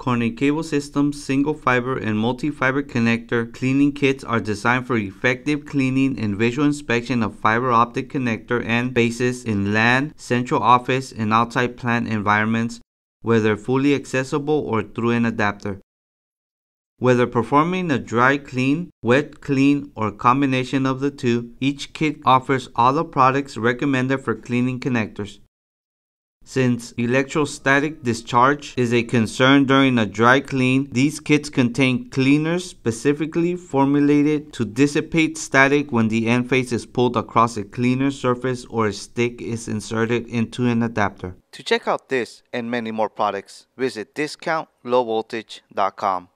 Corning Cable Systems single fiber and multi fiber connector cleaning kits are designed for effective cleaning and visual inspection of fiber optic connector end faces in LAN, central office, and outside plant environments, whether fully accessible or through an adapter. Whether performing a dry clean, wet clean, or combination of the two, each kit offers all the products recommended for cleaning connectors. Since electrostatic discharge is a concern during a dry clean, these kits contain cleaners specifically formulated to dissipate static when the end face is pulled across a cleaner surface or a stick is inserted into an adapter. To check out this and many more products, visit discountlowvoltage.com.